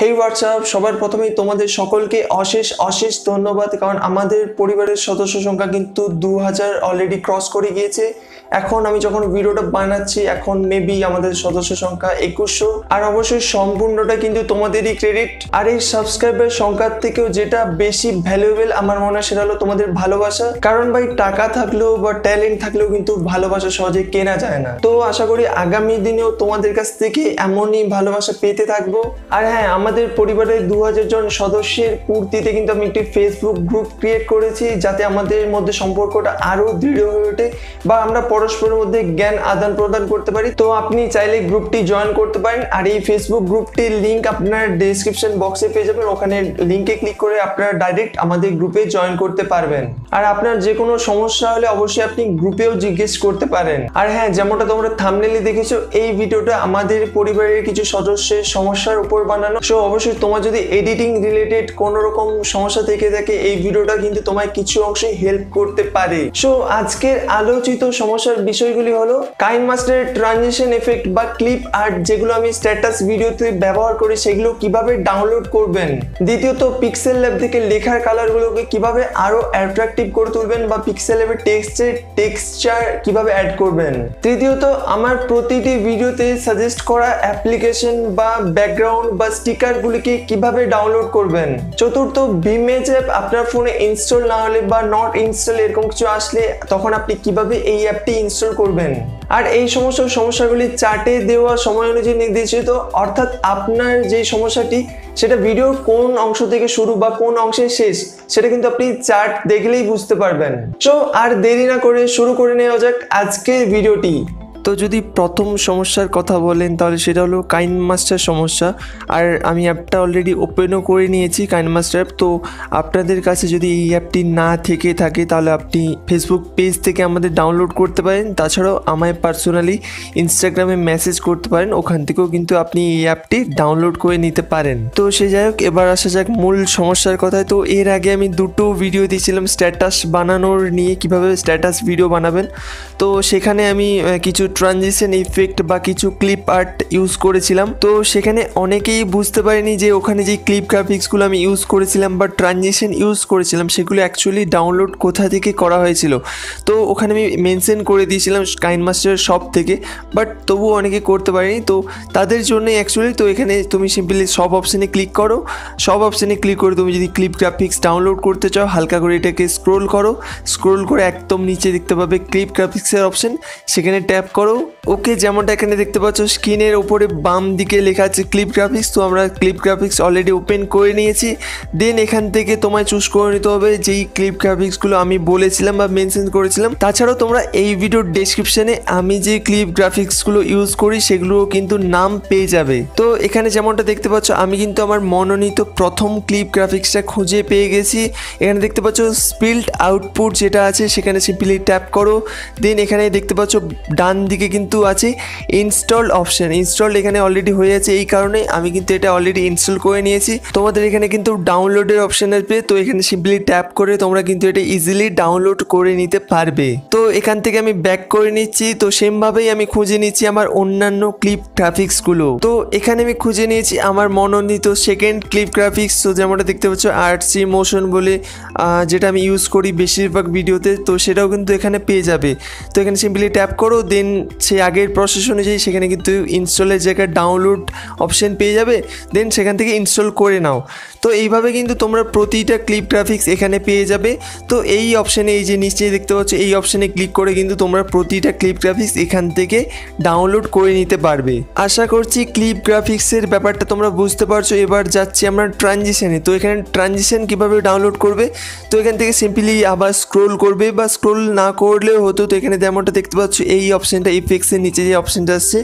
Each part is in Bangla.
হেই হোয়াটসঅ্যাপ সবার প্রথমেই তোমাদের সকলকে অশেষ অশেষ ধন্যবাদ, কারণ আমাদের পরিবারের সদস্য সংখ্যা কিন্তু দু হাজার অলরেডি ক্রস করে গিয়েছে। এখন আমি যখন ভিডিওটা বানাচ্ছি, এখন মেবি আমাদের সদস্য সংখ্যা একুশশো। আর অবশ্যই সম্পূর্ণটা কিন্তু তোমাদেরই ক্রেডিট আর এই সাবস্ক্রাইবার সংখ্যার থেকেও যেটা বেশি ভ্যালুয়েবল আমার মনে হয় সেটা হলো তোমাদের ভালোবাসা। কারণ ভাই, টাকা থাকলেও বা ট্যালেন্ট থাকলেও কিন্তু ভালোবাসা সহজে কেনা যায় না। তো আশা করি আগামী দিনেও তোমাদের কাছ থেকে এমনই ভালোবাসা পেতে থাকব। আর হ্যাঁ আমাদের পরিবারের দু হাজার জন সদস্যের পূর্তিতে কিন্তু আমি একটি ফেসবুক গ্রুপ ক্রিয়েট করেছি, যাতে আমাদের মধ্যে সম্পর্কটা আরও দৃঢ় হয়ে ওঠে। বা আমরা পরস্পরের মধ্যে জ্ঞান আদান প্রদান করতে পারি। তো আপনি চাইলে গ্রুপটি জয়েন করতে পারেন। আর এই ফেসবুক গ্রুপটির লিঙ্ক আপনার ডেসক্রিপশন বক্সে পেয়ে যাবেন। ওখানে লিংকে ক্লিক করে আপনারা ডাইরেক্ট আমাদের গ্রুপে জয়েন করতে পারবেন। আর আপনার যে কোনো সমস্যা হলে অবশ্যই আপনি গ্রুপেও জিজ্ঞেস করতে পারেন। আর হ্যাঁ যেমনটা তোমরা থামনেলে দেখেছ, এই ভিডিওটা আমাদের পরিবারের কিছু সদস্যের সমস্যার উপর বানানো। সো অবশ্যই তোমার যদি এডিটিং রিলেটেড কোনো রকম সমস্যা থেকে থাকে, এই ভিডিওটা কিন্তু তোমায় কিছু অংশে হেল্প করতে পারে। সো আজকের আলোচিত সমস্যার বিষয়গুলি হলো কাইন মাস্টারের ট্রানজিশন এফেক্ট বা ক্লিপ আর্ট যেগুলো আমি স্ট্যাটাস ভিডিওতে ব্যবহার করি, সেগুলো কীভাবে ডাউনলোড করবেন? দ্বিতীয়ত পিক্সেল ল্যাব থেকে লেখার কালারগুলোকে কীভাবে আরও অ্যাট্রাকটিভ করে তুলবেন বা পিক্সেল ল্যাবের টেক্সটের টেক্সচার কীভাবে অ্যাড করবেন? তৃতীয়ত, আমার প্রতিটি ভিডিওতে সাজেস্ট করা অ্যাপ্লিকেশন বা ব্যাকগ্রাউন্ড বা স্টিকারগুলিকে কীভাবে ডাউনলোড করবেন? চতুর্থ ভিমেজ অ্যাপ আপনার ফোনে ইনস্টল না হলে বা নট ইনস্টল এরকম কিছু আসলে তখন আপনি কীভাবে এই অ্যাপটি ইনস্টল করবেন। আর এই সমস্ত সমস্যাগুলি চার্টে দেওয়া সময় অনুযায়ী নির্দেশিত, অর্থাৎ আপনার যে সমস্যাটি, সেটা ভিডিওর কোন অংশ থেকে শুরু বা কোন অংশে শেষ, সেটা কিন্তু আপনি চার্ট দেখলেই বুঝতে পারবেন। সো আর দেরি না করে শুরু করে নেওয়া যাক আজকের ভিডিওটি তো যদি প্রথম সমস্যার কথা বলেন, তাহলে সেটা হলো কাইন মাস্টার সমস্যা। আর আমি অ্যাপটা অলরেডি ওপেনও করে নিয়েছি, কাইন মাস্টার অ্যাপ। তো আপনাদের কাছে যদি এই অ্যাপটি না থেকে থাকে, তাহলে আপনি ফেসবুক পেজ থেকে আমাদের ডাউনলোড করতে পারেন। তাছাড়াও আমায় পার্সোনালি ইনস্টাগ্রামে মেসেজ করতে পারেন, ওখান থেকেও কিন্তু আপনি এই অ্যাপটি ডাউনলোড করে নিতে পারেন। তো সে যাই হোক, এবার আসা যাক মূল সমস্যার কথায়। তো এর আগে আমি দুটো ভিডিও দিয়েছিলাম স্ট্যাটাস বানানোর নিয়ে, কীভাবে স্ট্যাটাস ভিডিও বানাবেন। তো সেখানে আমি কিছু ট্রানজিশন ইফেক্ট বা কিছু ক্লিপ আর্ট ইউজ করেছিলাম। তো সেখানে অনেকেই বুঝতে পারেনি যে ওখানে যে ক্লিপ গ্রাফিক্সগুলো আমি ইউজ করেছিলাম বা ট্রানজিশন ইউজ করেছিলাম, সেগুলো অ্যাকচুয়ালি ডাউনলোড কোথা থেকে করা হয়েছিল। তো ওখানে আমি মেনশন করে দিয়েছিলাম কাইন মাস্টার শপ থেকে বাট তবুও অনেকে করতে পারেনি। তো তাদের জন্য অ্যাকচুয়ালি তো এখানে তুমি সিম্পলি সব অপশানে ক্লিক করো। সব অপশানে ক্লিক করে তুমি যদি ক্লিপ গ্রাফিক্স ডাউনলোড করতে চাও, হালকা করে এটাকে স্ক্রোল করো। স্ক্রোল করে একদম নিচে দেখতে পাবে ক্লিপ গ্রাফিক্সের অপশন সেখানে ট্যাপ করো। ওকে, যেমনটা এখানে দেখতে পাচ্ছ, স্ক্রিনের ওপরে বাম দিকে লেখা আছে ক্লিপ গ্রাফিক্স তো আমরা ক্লিপ গ্রাফিক্স অলরেডি ওপেন করে নিয়েছি। দেন এখান থেকে তোমায় চুজ করে নিতে হবে যেই ক্লিপ গ্রাফিক্সগুলো আমি বলেছিলাম বা মেনশন করেছিলাম। তাছাড়াও তোমরা এই ভিডিওর ডেসক্রিপশনে আমি যে ক্লিপ গ্রাফিক্সগুলো ইউজ করি সেগুলো কিন্তু নাম পেয়ে যাবে। তো এখানে যেমনটা দেখতে পাচ্ছ, আমি কিন্তু আমার মনোনীত প্রথম ক্লিপ গ্রাফিক্সটা খুঁজে পেয়ে গেছি। এখানে দেখতে পাচ্ছ স্পিল্ড আউটপুট যেটা আছে, সেখানে সিম্পলি ট্যাপ করো। দেন এখানে দেখতে পাচ্ছ, ডান দিকে কিন্তু আছে ইনস্টল অপশান ইনস্টল এখানে অলরেডি হয়ে আছে এই কারণে আমি কিন্তু এটা অলরেডি ইনস্টল করে নিয়েছি। তোমাদের এখানে কিন্তু ডাউনলোডের অপশন আসবে তো এখানে সিম্পলি ট্যাপ করে তোমরা কিন্তু এটা ইজিলি ডাউনলোড করে নিতে পারবে। তো এখান থেকে আমি ব্যাক করে নিচ্ছি, তো সেমভাবেই আমি খুঁজে নিচ্ছি আমার অন্যান্য ক্লিপ গ্রাফিক্সগুলো তো এখানে আমি খুঁজে নিয়েছি আমার মনোনীত সেকেন্ড ক্লিপ গ্রাফিক্স তো যেমনটা দেখতে পাচ্ছ আর্টসি মোশন বলে যেটা আমি ইউজ করি বেশিরভাগ ভিডিওতে তো সেটাও কিন্তু এখানে পেয়ে যাবে। তো এখানে সিম্পলি ট্যাপ করো দেন সে আগের প্রসেস অনুযায়ী সেখানে কিন্তু ইনস্টলের জায়গায় ডাউনলোড অপশন পেয়ে যাবে দেন সেখান থেকে ইনস্টল করে নাও। তো এইভাবে কিন্তু তোমরা প্রতিটা ক্লিপ গ্রাফিক্স এখানে পেয়ে যাবে। তো এই অপশানে এই যে নিশ্চয়ই দেখতে পাচ্ছ, এই অপশানে ক্লিক করে কিন্তু তোমরা প্রতিটা ক্লিপ গ্রাফিক্স এখান থেকে ডাউনলোড করে নিতে পারবে। আশা করছি ক্লিপ গ্রাফিক্সের ব্যাপারটা তোমরা বুঝতে পারছ। এবার যাচ্ছি আমরা ট্রানজিশানে তো এখানে ট্রানজিশান কীভাবে ডাউনলোড করবে? তো এখান থেকে সিম্পলি আবার স্ক্রোল করবে বা স্ক্রোল না করলেও হতো। তো এখানে যেমনটা দেখতে পাচ্ছ, এই অপশানটা ইফেক্টসের নিচে যে অপশানটা আসছে,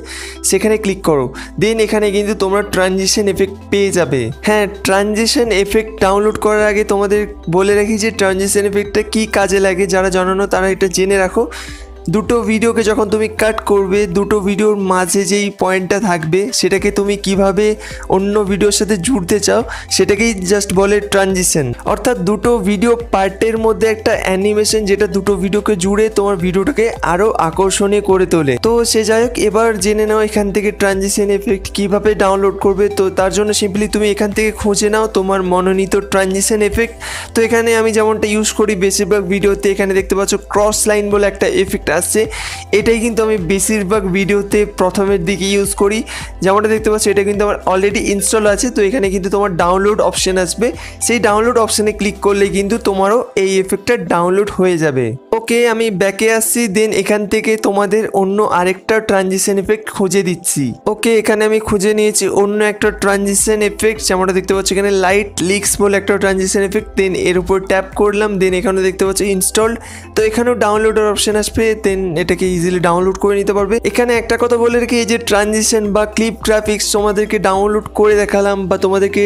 সেখানে ক্লিক করো। দেন এখানে কিন্তু তোমরা ট্রানজিশন এফেক্ট পেয়ে যাবে। হ্যাঁ ট্রানজিশন এফেক্ট ডাউনলোড করার আগে তোমাদের বলে রাখি যে ট্রানজিশন এফেক্টটা কী কাজে লাগে, যারা জানানো তারা এটা জেনে রাখো। দুটো ভিডিওকে যখন তুমি কাট করবে, দুটো ভিডিওর মাঝে যেই পয়েন্টটা থাকবে, সেটাকে তুমি কীভাবে অন্য ভিডিওর সাথে জুড়তে চাও, সেটাকেই জাস্ট বলে ট্রানজিশন অর্থাৎ দুটো ভিডিও পার্টের মধ্যে একটা অ্যানিমেশন যেটা দুটো ভিডিওকে জুড়ে তোমার ভিডিওটাকে আরও আকর্ষণীয় করে তোলে। তো সে যাই হোক, এবার জেনে নাও এখান থেকে ট্রানজিশন এফেক্ট কীভাবে ডাউনলোড করবে। তো তার জন্য সিম্পলি তুমি এখান থেকে খুঁজে নাও তোমার মনোনীত ট্রানজিশন এফেক্ট তো এখানে আমি যেমনটা ইউজ করি, বেশিরভাগ ভিডিওতে এখানে দেখতে পাচ্ছ ক্রস লাইন বলে একটা এফেক্ট আসছে। এটাই কিন্তু আমি বেশিরভাগ ভিডিওতে প্রথমের দিকে ইউজ করি। যেমনটা দেখতে পাচ্ছ, এটা কিন্তু আমার অলরেডি ইনস্টল আছে। তো এখানে কিন্তু তোমার ডাউনলোড অপশান আসবে। সেই ডাউনলোড অপশানে ক্লিক করলে কিন্তু তোমারও এই এফেক্টটা ডাউনলোড হয়ে যাবে। ওকে, আমি ব্যাকে আসছি দেন এখান থেকে তোমাদের অন্য আরেকটা ট্রানজিশন এফেক্ট খুঁজে দিচ্ছি। ওকে, এখানে আমি খুঁজে নিয়েছি অন্য একটা ট্রানজিশন এফেক্ট যেমনটা দেখতে পাচ্ছি এখানে লাইট লিক্স বলে একটা ট্রানজিশন এফেক্ট দেন এর উপর ট্যাপ করলাম, দেন এখানে দেখতে পাচ্ছি ইনস্টলড তো এখানেও ডাউনলোডের অপশন আসবে, দেন এটাকে ইজিলি ডাউনলোড করে নিতে পারবে। এখানে একটা কথা বলে রেখে এই যে ট্রানজিশন বা ক্লিপ গ্রাফিক্স তোমাদেরকে ডাউনলোড করে দেখালাম বা তোমাদেরকে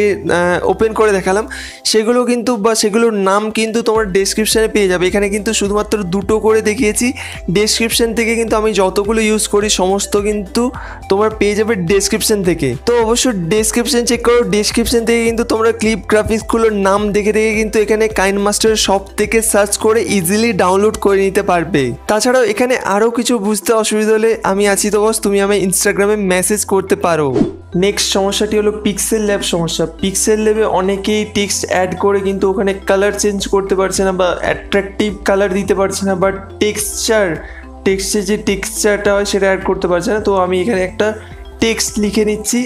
ওপেন করে দেখালাম, সেগুলো কিন্তু বা সেগুলোর নাম কিন্তু তোমার ডেসক্রিপশানে পেয়ে যাবে। এখানে কিন্তু শুধুমাত্র দুটো করে দেখিয়েছি। ডেসক্রিপশন থেকে কিন্তু আমি যতগুলো ইউজ করি, সমস্ত কিন্তু তোমার পেয়ে যাবে ডেসক্রিপশন থেকে। তো অবশ্যই ডেসক্রিপশন চেক করো। ডেসক্রিপশন থেকে কিন্তু তোমরা ক্লিপ গ্রাফিক্সগুলোর নাম দেখে দেখে কিন্তু এখানে কাইন মাস্টার সব থেকে সার্চ করে ইজিলি ডাউনলোড করে নিতে পারবে। তাছাড়াও এখানে আরও কিছু বুঝতে অসুবিধা হলে আমি আছি তো বস তুমি আমি ইনস্টাগ্রামে মেসেজ করতে পারো। নেক্সট সমস্যাটি হলো পিক্সেল ল্যাব সমস্যা। পিক্সেল ল্যাবে অনেকেই টেক্সট অ্যাড করে কিন্তু ওখানে কালার চেঞ্জ করতে পারছে না বা অ্যাট্রাকটিভ কালার দিতে পারছে না বা টেক্সচার টেক্সটের যে টেক্সচারটা হয় সেটা অ্যাড করতে পারছে না। তো আমি এখানে একটা টেক্সট লিখে নিচ্ছি।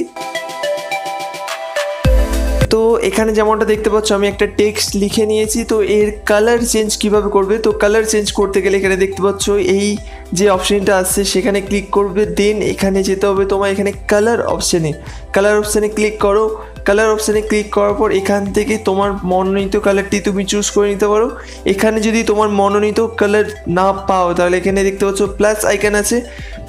এখানে যেমনটা দেখতে পাচ্ছ, আমি একটা টেক্সট লিখে নিয়েছি। তো এর কালার চেঞ্জ কীভাবে করবে? তো কালার চেঞ্জ করতে গেলে এখানে দেখতে পাচ্ছ, এই যে অপশানটা আসছে সেখানে ক্লিক করবে দেন এখানে যেতে হবে তোমার এখানে কালার অপশানে কালার অপশানে ক্লিক করো কালার অপশানে ক্লিক করার পর এখান থেকে তোমার মনোনীত কালারটি তুমি চুজ করে নিতে পারো। এখানে যদি তোমার মনোনীত কালার না পাও, তাহলে এখানে দেখতে পাচ্ছ প্লাস আইকান আছে।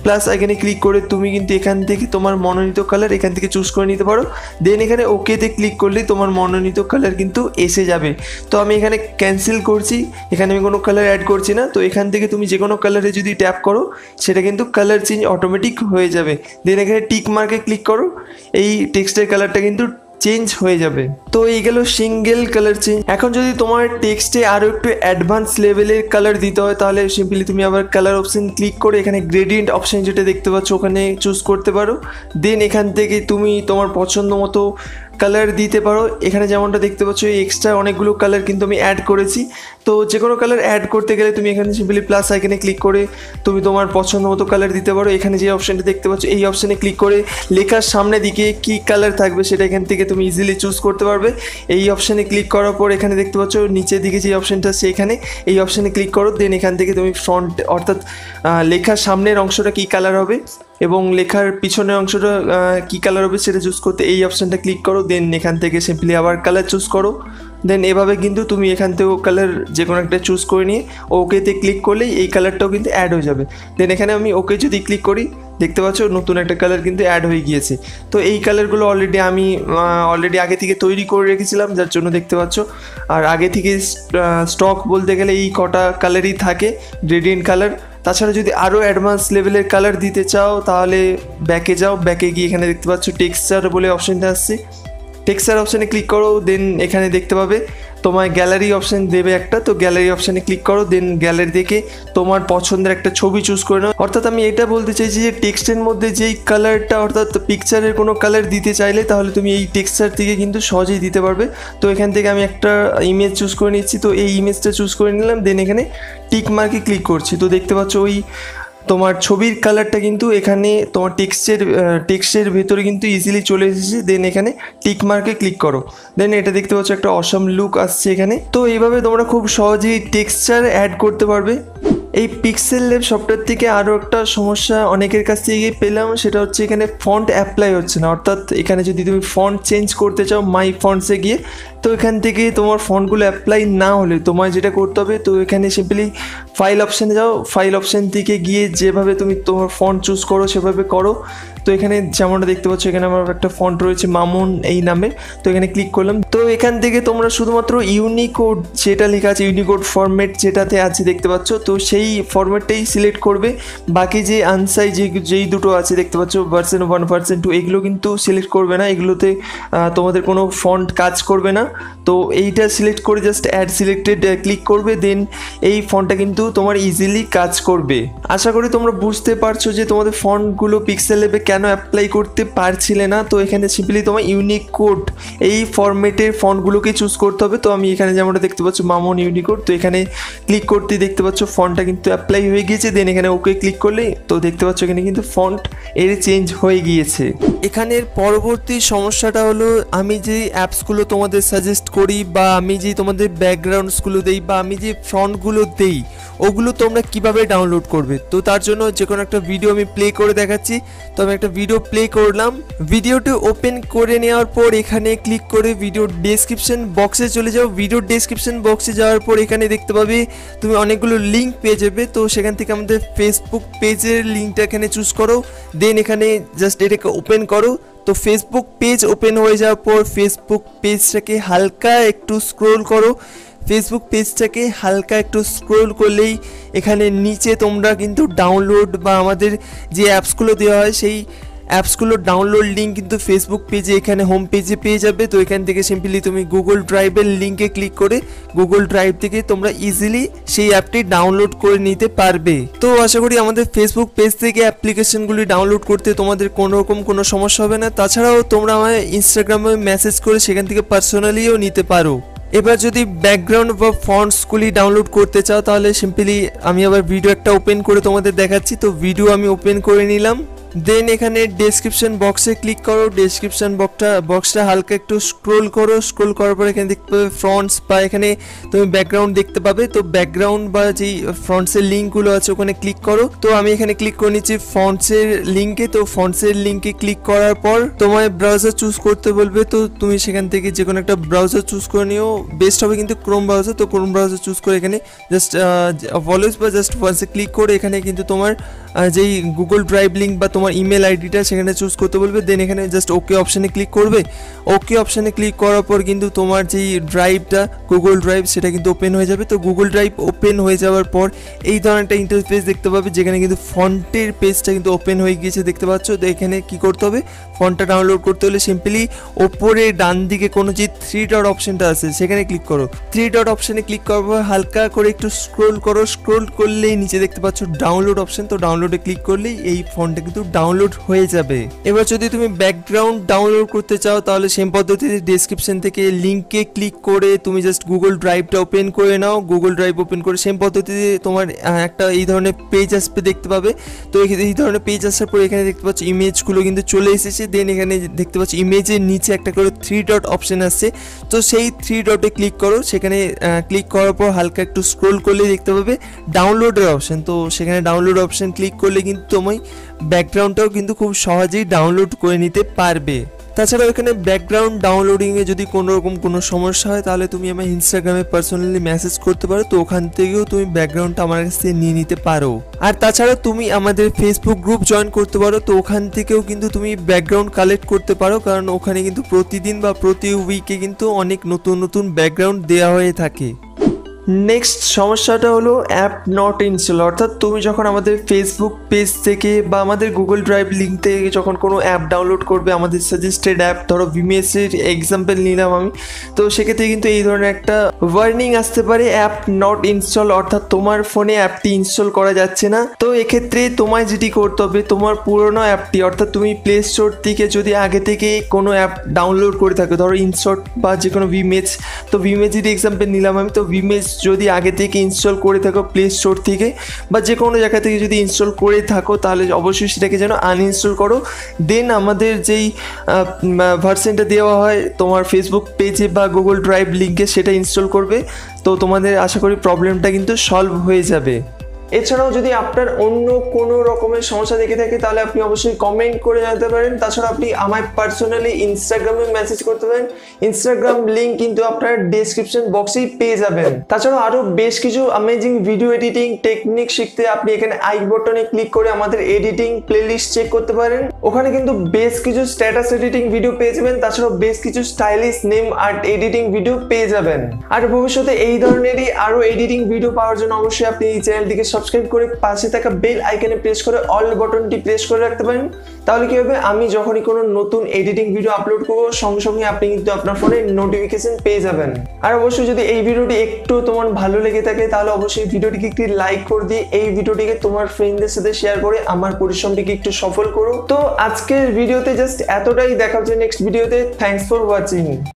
প্লাস আইকানে ক্লিক করে তুমি কিন্তু এখান থেকে তোমার মনোনীত কালার এখান থেকে চুজ করে নিতে পারো। দেন এখানে ওকেতে ক্লিক করলেই তোমার মনোনীত কালার কিন্তু এসে যাবে। তো আমি এখানে ক্যান্সেল করছি। এখানে আমি কোনো কালার অ্যাড করছি না। তো এখান থেকে তুমি যে কোনো কালারে যদি ট্যাপ করো, সেটা কিন্তু কালার চেঞ্জ অটোমেটিক হয়ে যাবে। দেন এখানে টিক মার্কে ক্লিক করো। এই টেক্সটের কালারটা কিন্তু চেঞ্জ হয়ে যাবে। তো এই গেল সিঙ্গেল কালার চেঞ্জ এখন যদি তোমার টেক্সটে আরও একটু অ্যাডভান্স লেভেলের কালার দিতে হয়, তাহলে সিম্পলি তুমি আবার কালার অপশন ক্লিক করে এখানে গ্রেডিয়েন্ট অপশন যেটা দেখতে পাচ্ছ, ওখানে চুজ করতে পারো। দেন এখান থেকে তুমি তোমার পছন্দ মতো কালার দিতে পারো। এখানে যেমনটা দেখতে পাচ্ছ, এই এক্সট্রা অনেকগুলো কালার কিন্তু আমি অ্যাড করেছি। তো যে কোনো কালার অ্যাড করতে গেলে তুমি এখানে সিম্পলি প্লাস আইকানে ক্লিক করে তুমি তোমার পছন্দ মতো কালার দিতে পারো। এখানে যে অপশানটা দেখতে পাচ্ছ, এই অপশানে ক্লিক করে লেখার সামনে দিকে কি কালার থাকবে সেটা এখান থেকে তুমি ইজিলি চুজ করতে পারবে। এই অপশানে ক্লিক করার পর এখানে দেখতে পাচ্ছ, নিচের দিকে যে অপশানটা আছে এখানে, এই অপশানে ক্লিক করো। দেন এখান থেকে তুমি ফ্রন্ট অর্থাৎ লেখার সামনের অংশটা কি কালার হবে? এবং লেখার পিছনের অংশটা কী কালার হবে সেটা চুজ করতে এই অপশানটা ক্লিক করো দেন এখান থেকে সিম্পলি আবার কালার চুজ করো। দেন এভাবে কিন্তু তুমি এখান থেকেও কালার যে কোনো একটা চুজ করে নিয়ে ওকেতে ক্লিক করলেই এই কালারটাও কিন্তু অ্যাড হয়ে যাবে। দেন এখানে আমি ওকে যদি ক্লিক করি, দেখতে পাচ্ছ নতুন একটা কালার কিন্তু অ্যাড হয়ে গিয়েছে। তো এই কালারগুলো অলরেডি আমি অলরেডি আগে থেকে তৈরি করে রেখেছিলাম, যার জন্য দেখতে পাচ্ছ। আর আগে থেকে স্টক বলতে গেলে এই কটা কালারই থাকে গ্রেডিয়েন্ট কালার তাছাড়া যদি আরও অ্যাডভান্স লেভেলের কালার দিতে চাও, তাহলে ব্যাকে যাও। ব্যাকে গিয়ে এখানে দেখতে পাচ্ছ টেক্সচার বলে অপশানটা আসছে। টেক্সচার অপশানে ক্লিক করো দেন এখানে দেখতে পাবে। তোমার গ্যালারি অপশান দেবে একটা, তো গ্যালারি অপশানে ক্লিক করো দেন গ্যালারি থেকে তোমার পছন্দের একটা ছবি চুজ করে নাও। অর্থাৎ আমি এটা বলতে চাইছি যে টেক্সটের মধ্যে যেই কালারটা অর্থাৎ পিকচারের কোনো কালার দিতে চাইলে তাহলে তুমি এই টেক্সচার থেকে কিন্তু সহজেই দিতে পারবে। তো এখান থেকে আমি একটা ইমেজ চুজ করে নিচ্ছি, তো এই ইমেজটা চুজ করে নিলাম দেন এখানে টিক মার্কে ক্লিক করছি। তো দেখতে পাচ্ছ ওই তোমার ছবির কালারটা কিন্তু এখানে তোমার টেক্সটের টেক্সটের ভেতরে কিন্তু ইজিলি চলে এসেছে। দেন এখানে টিক মার্কে ক্লিক করো। দেন এটা দেখতে পাচ্ছ একটা অসম লুক আসছে এখানে। তো এইভাবে তোমরা খুব সহজেই টেক্সচার অ্যাড করতে পারবে। এই পিক্সেল ল্যাব সফটওয়্যার থেকে আরও একটা সমস্যা অনেকের কাছ থেকে পেলাম, সেটা হচ্ছে এখানে ফন্ট অ্যাপ্লাই হচ্ছে না। অর্থাৎ এখানে যদি তুমি ফন্ট চেঞ্জ করতে চাও মাই ফন্টসে গিয়ে, তো এখান থেকে তোমার ফন্টগুলো অ্যাপ্লাই না হলে তোমার যেটা করতে হবে, তো এখানে সিম্পলি ফাইল অপশানে যাও। ফাইল অপশান থেকে গিয়ে যেভাবে তুমি তোমার ফন্ট চুজ করো, সেভাবে করো। তো এখানে যেমনটা দেখতে পাচ্ছ, এখানে আমার একটা ফন্ট রয়েছে মামুন এই নামে। তো এখানে ক্লিক করলাম। তো এখান থেকে তোমরা শুধুমাত্র ইউনিকোড যেটা লেখা আছে ইউনিকোড ফরম্যাট যেটাতে আছে দেখতে পাচ্ছ, তো সেই এই ফরম্যাটটাই সিলেক্ট করবে। বাকি যে আনসাই যে, যেই দুটো আছে, দেখতে পাচ্ছ পার্সেন্ট ওয়ান পার্সেন্ট টু এগুলো কিন্তু সিলেক্ট করবে না। এগুলোতে তোমাদের কোনো ফন্ট কাজ করবে না। তো এইটা সিলেক্ট করে জাস্ট অ্যাড সিলেক্টেড ক্লিক করবে। দেন এই ফন্টটা কিন্তু তোমার ইজিলি কাজ করবে। আশা করি তোমরা বুঝতে পারছ যে তোমাদের ফন্টগুলো পিক্সেল লেভে কেন অ্যাপ্লাই করতে পারছিলে না। তো এখানে সিম্পলি তোমার ইউনিক কোড এই ফরম্যাটের ফন্টগুলোকে চুজ করতে হবে। তো আমি এখানে যেমনটা দেখতে পাচ্ছ, মামন ইউনিকোড তো এখানে ক্লিক করতে দেখতে পাচ্ছ ফন্টটা কিন্তু অ্যাপ্লাই হয়ে গিয়েছে দেন এখানে ওকে ক্লিক করলে তো দেখতে পাচ্ছ এখানে কিন্তু ফন্ট এর চেঞ্জ হয়ে গিয়েছে। এখানের পরবর্তী সমস্যাটা হলো আমি যে অ্যাপসগুলো তোমাদের সাজেস্ট করি বা আমি যে তোমাদের ব্যাকগ্রাউন্ডসগুলো দেই বা আমি যে ফন্টগুলো দেই, ওগুলো তোমরা কীভাবে ডাউনলোড করবে? তো তার জন্য যে কোনো একটা ভিডিও আমি প্লে করে দেখাচ্ছি। তো আমি একটা ভিডিও প্লে করলাম। ভিডিওটি ওপেন করে নেওয়ার পর এখানে ক্লিক করে ভিডিও ডেসক্রিপশন বক্সে চলে যাও। ভিডিও ডেসক্রিপশন বক্সে যাওয়ার পর এখানে দেখতে পাবে তুমি অনেকগুলো লিঙ্ক পেয়ে যাবে, তো সেখান থেকে আমাদের ফেসবুক পেজের লিঙ্কটা এখানে চুজ করো। দেন এখানে জাস্ট এটাকে ওপেন করো। তো ফেসবুক পেজ ওপেন হয়ে যাওয়ার পর ফেসবুক পেজটাকে হালকা একটু স্ক্রোল করো। ফেসবুক পেজটাকে হালকা একটু স্ক্রোল করলেই এখানে নিচে তোমরা কিন্তু ডাউনলোড বা আমাদের যে অ্যাপসগুলো দেওয়া হয়, সেই অ্যাপসগুলোর ডাউনলোড লিঙ্ক কিন্তু ফেসবুক পেজে এখানে হোম পেজে পেয়ে যাবে। তো এখান থেকে সিম্পলি তুমি গুগল ড্রাইভের লিঙ্কে ক্লিক করে গুগল ড্রাইভ থেকে তোমরা ইজিলি সেই অ্যাপটি ডাউনলোড করে নিতে পারবে। তো আশা করি আমাদের ফেসবুক পেজ থেকে অ্যাপ্লিকেশনগুলি ডাউনলোড করতে তোমাদের কোনো রকম কোনো সমস্যা হবে না। তাছাড়াও তোমরা আমায় ইনস্টাগ্রামে মেসেজ করে সেখান থেকে পার্সোনালিও নিতে পারো। এবার যদি ব্যাকগ্রাউন্ড বা ফন্টসগুলি ডাউনলোড করতে চাও, তাহলে সিম্পলি আমি আবার ভিডিও একটা ওপেন করে তোমাদের দেখাচ্ছি। তো ভিডিও আমি ওপেন করে নিলাম। দেন এখানে ডেসক্রিপশন বক্সে ক্লিক করো। ডেসক্রিপশন বক্সটা বক্সটা হালকা একটু স্ক্রোল করো। স্ক্রোল করার পর এখানে দেখতে পাবে ফ্রন্টস বা এখানে তুমি ব্যাকগ্রাউন্ড দেখতে পাবে। তো ব্যাকগ্রাউন্ড বা যেই ফ্রন্টসের লিঙ্কগুলো আছে ওখানে ক্লিক করো। তো আমি এখানে ক্লিক করে নিচ্ছি ফন্টসের লিঙ্কে তো ফন্টসের লিঙ্কে ক্লিক করার পর তোমায় ব্রাউজার চুজ করতে বলবে। তো তুমি সেখান থেকে যে কোনো একটা ব্রাউজার চুজ করে নিও। বেস্ট হবে কিন্তু ক্রোম ব্রাউজার তো ক্রোম ব্রাউজার চুজ করে এখানে জাস্ট ভলিউস বা জাস্ট ওয়ান্সে ক্লিক করে এখানে কিন্তু তোমার যেই গুগল ড্রাইভ লিঙ্ক বা তোমার ইমেল আইডিটা সেখানে চুজ করতে বলবে দেন এখানে জাস্ট ওকে অপশানে ক্লিক করবে। ওকে অপশানে ক্লিক করার পর কিন্তু তোমার যেই ড্রাইভটা গুগল ড্রাইভ সেটা কিন্তু ওপেন হয়ে যাবে। তো গুগল ড্রাইভ ওপেন হয়ে যাওয়ার পর এই ধরনের একটা ইন্টারফেস দেখতে পাবে, যেখানে কিন্তু ফন্টের পেজটা কিন্তু ওপেন হয়ে গিয়েছে, দেখতে পাচ্ছ। তো এখানে কি করতে হবে? ফন্টটা ডাউনলোড করতে হলে সিম্পলি ওপরে ডান দিকে কোনো যে থ্রি ডট অপশনটা আছে, সেখানে ক্লিক করো। থ্রি ডট অপশনে ক্লিক করার পর হালকা করে একটু স্ক্রোল করো স্ক্রোল করলেই নিচে দেখতে পাচ্ছ ডাউনলোড অপশন তো ডাউনলোডে ক্লিক করলেই এই ফোনটা কিন্তু ডাউনলোড হয়ে যাবে। এবার যদি তুমি ব্যাকগ্রাউন্ড ডাউনলোড করতে চাও, তাহলে সেম পদ্ধতিতে ডেসক্রিপশন থেকে লিঙ্কে ক্লিক করে তুমি জাস্ট গুগল ড্রাইভটা ওপেন করে নাও। গুগল ড্রাইভ ওপেন করে সেম পদ্ধতিতে তোমার একটা এই ধরনের পেজ আসবে দেখতে পাবে। তো এই- ধরনের পেজ আসার পর এখানে দেখতে পাচ্ছ ইমেজগুলো কিন্তু চলে এসেছে। দেন এখানে দেখতে পাচ্ছ ইমেজের নিচে একটা করে থ্রি ডট অপশন আসছে। তো সেই থ্রি ডটে ক্লিক করো, সেখানে ক্লিক করার পর হালকা একটু স্ক্রোল করলে দেখতে পাবে ডাউনলোডের অপশন তো সেখানে ডাউনলোড অপশান ক্লিক করলে কিন্তু তুমি ব্যাকগ্রাউন্ডটাও কিন্তু খুব সহজেই ডাউনলোড করে নিতে পারবে। তাছাড়াও এখানে ব্যাকগ্রাউন্ড ডাউনলোডিংয়ে যদি কোনো রকম কোনো সমস্যা হয়, তাহলে তুমি আমার ইনস্টাগ্রামে পার্সোনালি মেসেজ করতে পারো। তো ওখান থেকেও তুমি ব্যাকগ্রাউন্ডটা আমার কাছ থেকে নিয়ে নিতে পারো। আর তাছাড়া তুমি আমাদের ফেসবুক গ্রুপ জয়েন করতে পারো। তো ওখান থেকেও কিন্তু তুমি ব্যাকগ্রাউন্ড কালেক্ট করতে পারো। কারণ ওখানে কিন্তু প্রতিদিন বা প্রতি উইকে কিন্তু অনেক নতুন নতুন ব্যাকগ্রাউন্ড দেওয়া হয়ে থাকে। নেক্সট সমস্যাটা হলো অ্যাপ নট ইনস্টল অর্থাৎ তুমি যখন আমাদের ফেসবুক পেজ থেকে বা আমাদের গুগল ড্রাইভ লিঙ্ক থেকে যখন কোনো অ্যাপ ডাউনলোড করবে, আমাদের সাজেস্টেড অ্যাপ ধরো ভিমিএসের এক্সাম্পল নিলাম আমি, তো সেক্ষেত্রে কিন্তু এই ধরনের একটা ওয়ার্নিং আসতে পারে অ্যাপ নট ইনস্টল অর্থাৎ তোমার ফোনে অ্যাপটি ইনস্টল করা যাচ্ছে না। তো এক্ষেত্রে তোমায় যেটি করতে হবে, তোমার পুরোনো অ্যাপটি অর্থাৎ তুমি প্লে স্টোর থেকে যদি আগে থেকে কোনো অ্যাপ ডাউনলোড করে থাকো, ধরো ইনস্টল বা যে কোনো ভিমেজ তো ভিমেজের এক্সাম্পল নিলাম আমি, তো ভিমেজ যদি আগে থেকে ইনস্টল করে থাকো প্লে স্টোর থেকে, বা যে কোনো জায়গা থেকে যদি ইনস্টল করে থাকো, তাহলে অবশ্যই সেটাকে যেন আনইনস্টল করো। দেন আমাদের যেই ভার্সেনটা দেওয়া হয়, তোমার ফেসবুক পেজে বা গুগল ড্রাইভ লিঙ্কে সেটা ইনস্টল করবে। তো তোমাদের আশা করি প্রবলেমটা কিন্তু সলভ হয়ে যাবে। এছাড়াও যদি আপনার অন্য কোনো রকমের সমস্যা দেখে থাকে, তাহলে আপনি অবশ্যই কমেন্ট করে জানাতে পারেন। তাছাড়া আপনি আমায় পার্সোনালি ইনস্টাগ্রামে মেসেজ করতে পারেন। ইনস্টাগ্রাম লিঙ্ক কিন্তু আপনার ডেসক্রিপশন বক্সেই পেয়ে যাবেন। তাছাড়াও আরও বেশ কিছু অ্যামেজিং ভিডিও এডিটিং টেকনিক শিখতে আপনি এখানে আই বটনে ক্লিক করে আমাদের এডিটিং প্লেলিস্ট চেক করতে পারেন। ওখানে কিন্তু বেশ কিছু স্ট্যাটাস এডিটিং ভিডিও পেয়ে যাবেন। তাছাড়াও বেশ কিছু stylish name art editing video পেয়ে যাবেন। আর ভবিষ্যতে এই ধরনেরই আরও এডিটিং ভিডিও পাওয়ার জন্য অবশ্যই আপনি এই চ্যানেলটিকে সাবস্ক্রাইব সাবস্ক্রাইব করে পাশে থাকা বেল আইকনে প্রেস করে অল বটনটি প্রেস করে রাখতে পারেন। তাহলে কি হবে? আমি যখনই কোনো নতুন এডিটিং ভিডিও আপলোড করব, সঙ্গে সঙ্গে আপনি কিন্তু আপনার ফোনে নোটিফিকেশন পেয়ে যাবেন। আর অবশ্যই যদি এই ভিডিওটি একটু তোমার ভালো লেগে থাকে, তাহলে অবশ্যই ভিডিওটিকে একটি লাইক করে দিয়ে এই ভিডিওটিকে তোমার ফ্রেন্ডদের সাথে শেয়ার করে আমার পরিশ্রমটিকে একটু সফল করো তো আজকের ভিডিওতে জাস্ট এতটাই, দেখা হচ্ছে নেক্সট ভিডিওতে থ্যাংকস ফর ওয়াচিং